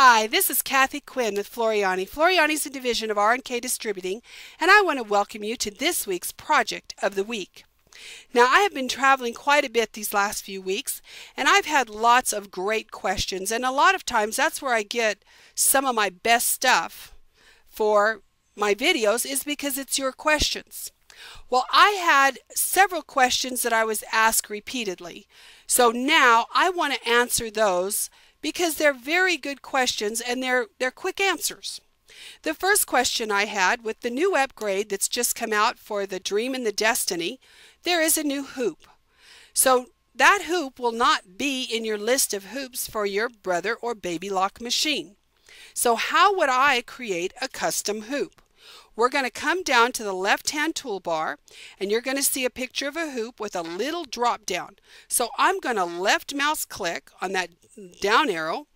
Hi, this is Kathi Quinn with Floriani. Floriani is a division of R&K Distributing, and I want to welcome you to this week's Project of the Week. Now, I have been traveling quite a bit these last few weeks, and I've had lots of great questions, and a lot of times that's where I get some of my best stuff for my videos is because it's your questions. Well, I had several questions that I was asked repeatedly, so now I want to answer those because they're very good questions and they're, they're quick answers. The first question I had with the new upgrade that's just come out for the Dream and the Destiny, there is a new hoop. So that hoop will not be in your list of hoops for your brother or baby lock machine. So how would I create a custom hoop? We're going to come down to the left hand toolbar and you're going to see a picture of a hoop with a little drop down. So I'm going to left mouse click on that down arrow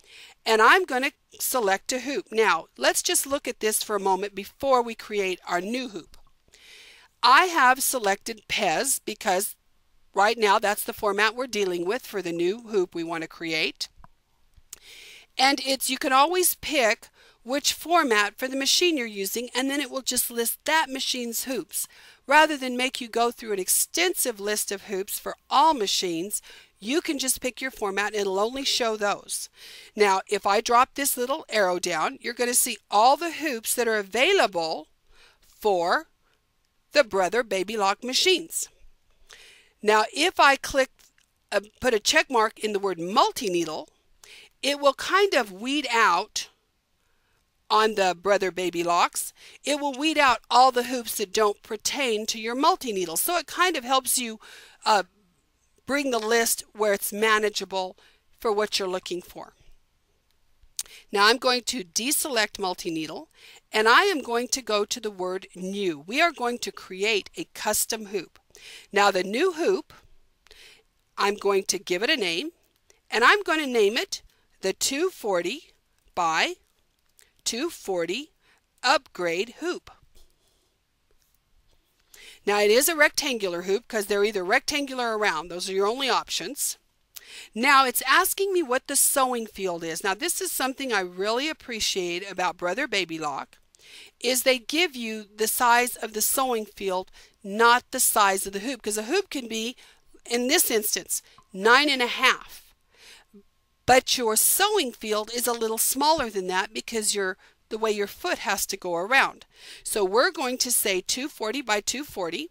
and I'm going to select a hoop. Now let's just look at this for a moment before we create our new hoop. I have selected PES because right now that's the format we're dealing with for the new hoop we want to create. And it's you can always pick which format for the machine you're using and then it will just list that machine's hoops. Rather than make you go through an extensive list of hoops for all machines, you can just pick your format and it'll only show those. Now, if I drop this little arrow down, you're going to see all the hoops that are available for the Brother Baby Lock machines. Now, if I click, uh, put a check mark in the word multi-needle, it will kind of weed out on the Brother Baby Locks, it will weed out all the hoops that don't pertain to your multi-needle. So it kind of helps you uh, bring the list where it's manageable for what you're looking for. Now I'm going to deselect multi-needle and I am going to go to the word new. We are going to create a custom hoop. Now the new hoop, I'm going to give it a name and I'm going to name it the 240 by 240 upgrade hoop. Now it is a rectangular hoop because they're either rectangular or round. Those are your only options. Now it's asking me what the sewing field is. Now this is something I really appreciate about Brother Baby Lock is they give you the size of the sewing field, not the size of the hoop because a hoop can be, in this instance, nine and a half. But your sewing field is a little smaller than that because your the way your foot has to go around. So we're going to say 240 by 240.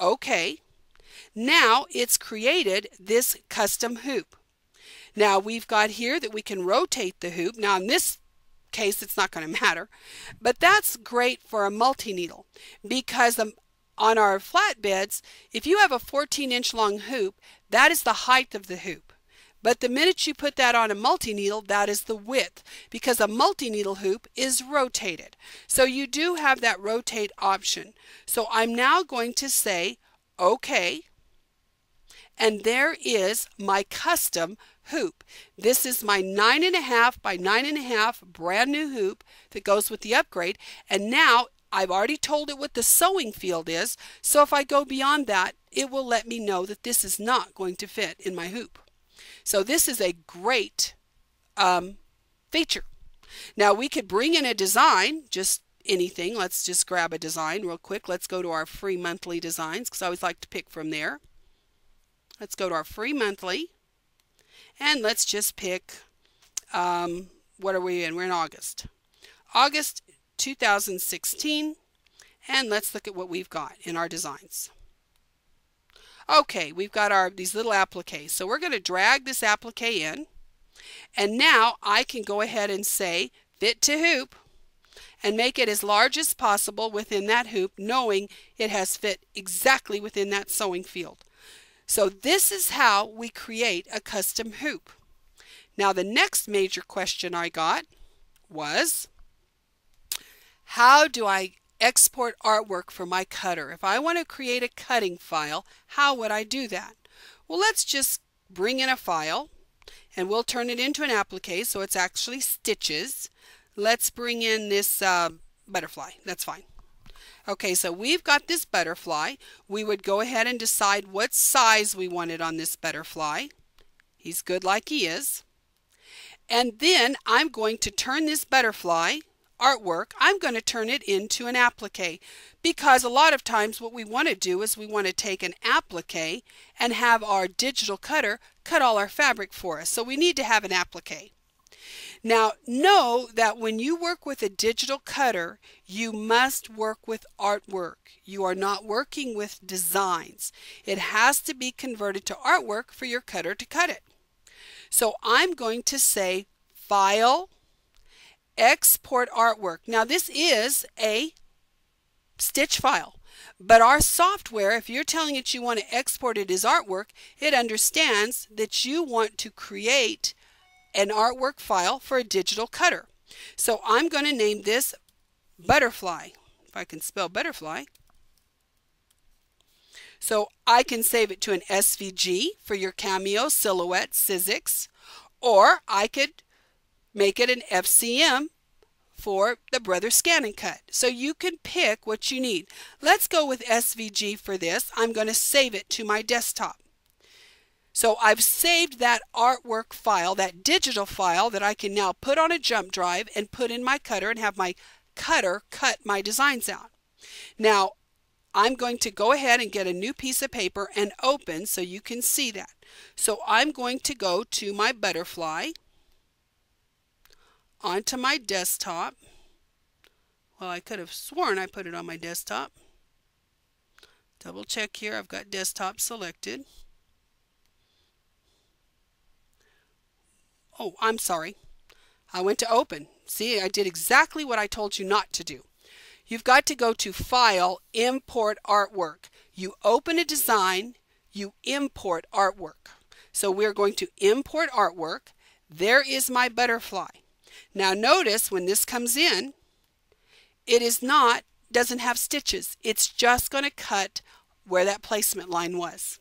Okay. Now it's created this custom hoop. Now we've got here that we can rotate the hoop. Now in this case it's not going to matter, but that's great for a multi-needle because um, on our flatbeds, if you have a 14 inch long hoop, that is the height of the hoop. But the minute you put that on a multi-needle, that is the width because a multi-needle hoop is rotated. So you do have that rotate option. So I'm now going to say, okay, and there is my custom hoop. This is my nine and a half by nine and a half brand new hoop that goes with the upgrade. And now I've already told it what the sewing field is. So if I go beyond that, it will let me know that this is not going to fit in my hoop. So this is a great um, feature. Now we could bring in a design, just anything. Let's just grab a design real quick. Let's go to our free monthly designs because I always like to pick from there. Let's go to our free monthly and let's just pick, um, what are we in? We're in August. August 2016 and let's look at what we've got in our designs. Okay, we've got our these little appliques. So we're going to drag this applique in. And now I can go ahead and say fit to hoop and make it as large as possible within that hoop knowing it has fit exactly within that sewing field. So this is how we create a custom hoop. Now the next major question I got was how do I export artwork for my cutter. If I want to create a cutting file, how would I do that? Well, let's just bring in a file and we'll turn it into an applique so it's actually stitches. Let's bring in this uh, butterfly. That's fine. Okay, so we've got this butterfly. We would go ahead and decide what size we wanted on this butterfly. He's good like he is. And then I'm going to turn this butterfly artwork, I'm going to turn it into an applique because a lot of times what we want to do is we want to take an applique and have our digital cutter cut all our fabric for us. So we need to have an applique. Now know that when you work with a digital cutter, you must work with artwork. You are not working with designs. It has to be converted to artwork for your cutter to cut it. So I'm going to say File, Export Artwork. Now this is a stitch file. But our software, if you're telling it you want to export it as artwork, it understands that you want to create an artwork file for a digital cutter. So I'm going to name this butterfly, if I can spell butterfly. So I can save it to an SVG for your Cameo, Silhouette, Sizzix, or I could make it an FCM for the Brother Scan and Cut. So you can pick what you need. Let's go with SVG for this. I'm going to save it to my desktop. So I've saved that artwork file, that digital file that I can now put on a jump drive and put in my cutter and have my cutter cut my designs out. Now I'm going to go ahead and get a new piece of paper and open so you can see that. So I'm going to go to my butterfly onto my desktop. Well, I could have sworn I put it on my desktop. Double check here. I've got desktop selected. Oh, I'm sorry. I went to open. See, I did exactly what I told you not to do. You've got to go to File, Import Artwork. You open a design, you import artwork. So we're going to import artwork. There is my butterfly. Now notice when this comes in, it is not, doesn't have stitches. It's just going to cut where that placement line was.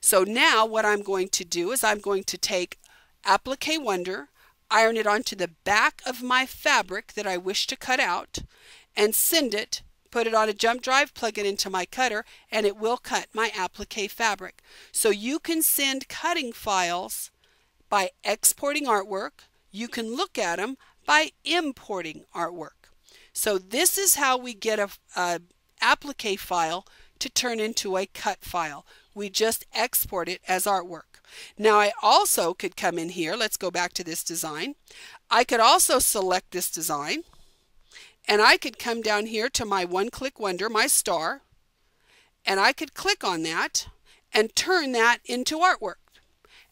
So now what I'm going to do is I'm going to take Appli-Kay Wonder, iron it onto the back of my fabric that I wish to cut out, and send it, put it on a jump drive, plug it into my cutter, and it will cut my applique fabric. So you can send cutting files by exporting artwork, you can look at them by importing artwork. So this is how we get a, a applique file to turn into a cut file. We just export it as artwork. Now I also could come in here, let's go back to this design. I could also select this design and I could come down here to my one click wonder, my star, and I could click on that and turn that into artwork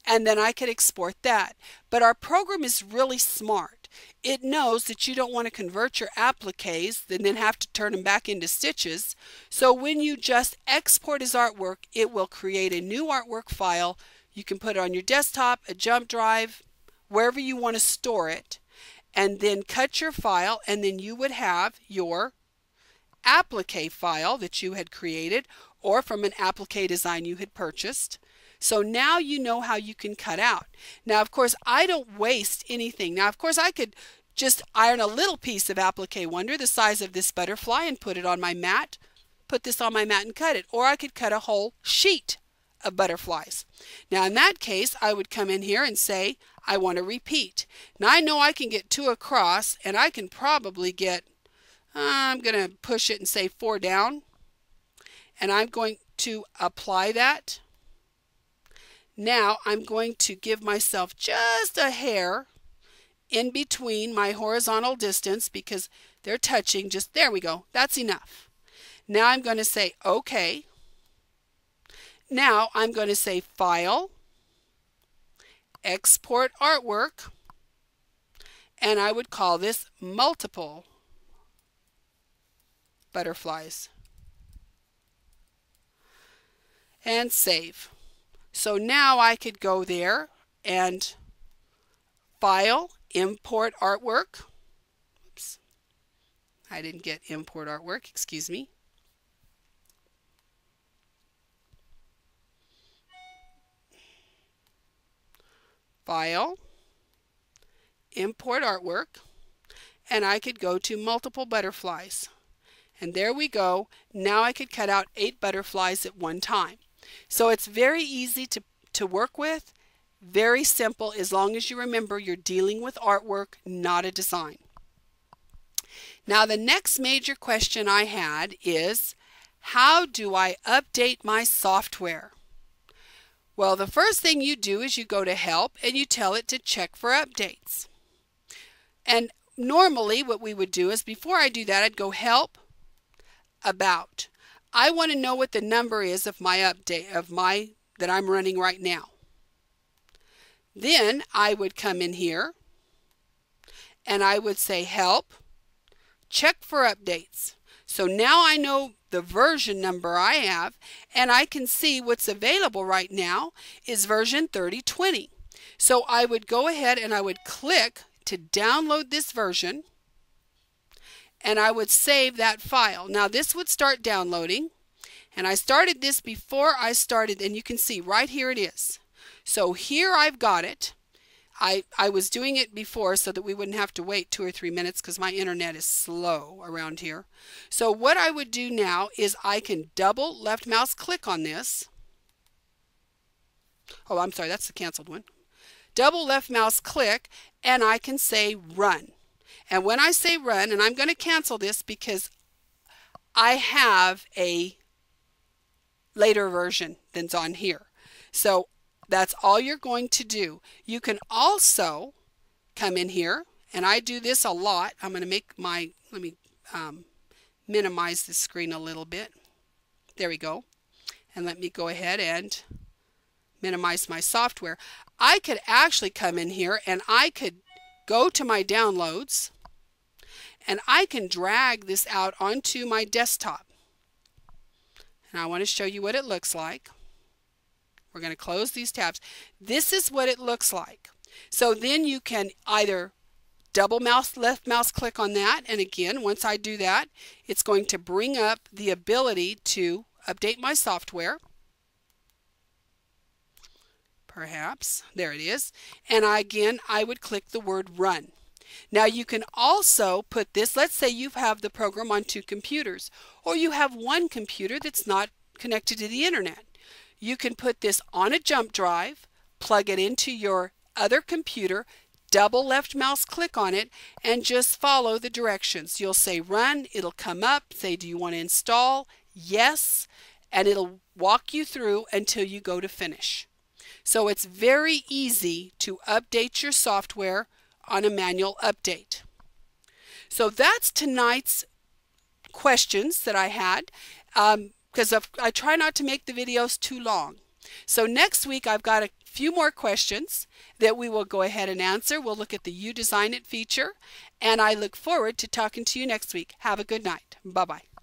and then I could export that. But our program is really smart. It knows that you don't want to convert your appliques and then have to turn them back into stitches. So when you just export as artwork, it will create a new artwork file. You can put it on your desktop, a jump drive, wherever you want to store it, and then cut your file, and then you would have your applique file that you had created or from an applique design you had purchased. So now you know how you can cut out. Now, of course, I don't waste anything. Now, of course, I could just iron a little piece of Appli-Kay Wonder the size of this butterfly and put it on my mat, put this on my mat and cut it. Or I could cut a whole sheet of butterflies. Now in that case, I would come in here and say, I want to repeat. Now I know I can get two across and I can probably get, uh, I'm going to push it and say four down. And I'm going to apply that now I'm going to give myself just a hair in between my horizontal distance because they're touching. Just there we go. That's enough. Now I'm going to say okay. Now I'm going to say file export artwork and I would call this multiple butterflies. And save so now I could go there and file, import artwork. Oops. I didn't get import artwork, excuse me. File, import artwork, and I could go to multiple butterflies. And there we go. Now I could cut out eight butterflies at one time. So it's very easy to, to work with, Very simple as long as you remember you're dealing with artwork, not a design. Now the next major question I had is, how do I update my software? Well, the first thing you do is you go to help and you tell it to check for updates. And normally what we would do is before I do that, I'd go help about. I want to know what the number is of my update of my that I'm running right now. Then I would come in here and I would say help, check for updates. So now I know the version number I have and I can see what's available right now is version 3020. So I would go ahead and I would click to download this version and I would save that file. Now this would start downloading and I started this before I started and you can see right here it is. So here I've got it. I, I was doing it before so that we wouldn't have to wait two or three minutes because my internet is slow around here. So what I would do now is I can double left mouse click on this. Oh, I'm sorry, that's the canceled one. Double left mouse click and I can say run. And when I say run, and I'm going to cancel this because I have a later version than's on here. So that's all you're going to do. You can also come in here, and I do this a lot. I'm going to make my, let me um, minimize the screen a little bit. There we go. And let me go ahead and minimize my software. I could actually come in here and I could go to my downloads and I can drag this out onto my desktop. And I want to show you what it looks like. We're going to close these tabs. This is what it looks like. So then you can either double mouse, left mouse click on that. And again, once I do that, it's going to bring up the ability to update my software. Perhaps. There it is. And I, again, I would click the word run. Now you can also put this, let's say you have the program on two computers, or you have one computer that's not connected to the internet. You can put this on a jump drive, plug it into your other computer, double left mouse click on it, and just follow the directions. You'll say run, it'll come up, say do you want to install? Yes, and it'll walk you through until you go to finish. So it's very easy to update your software on a manual update. So that's tonight's questions that I had because um, I try not to make the videos too long. So next week I've got a few more questions that we will go ahead and answer. We'll look at the You Design It feature and I look forward to talking to you next week. Have a good night. Bye-bye.